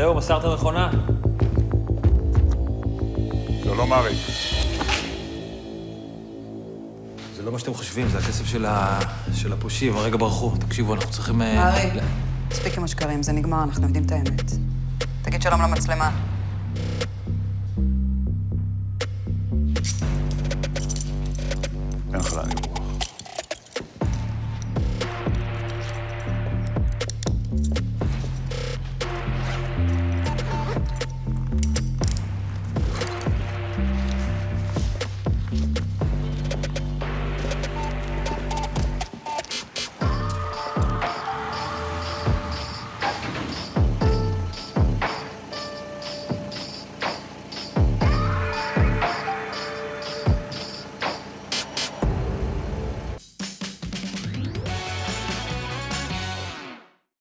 זהו, מסרת מכונה. לא, לא, שלום, אריק. זה לא מה שאתם חושבים, זה הכסף של, ה... של הפושעים, הרגע ברחו. תקשיבו, אנחנו צריכים... אה, ארי, ל- מספיק עם השקרים, זה נגמר, אנחנו יודעים את האמת. תגיד שלום למצלמה. אין לך לאן לברוח.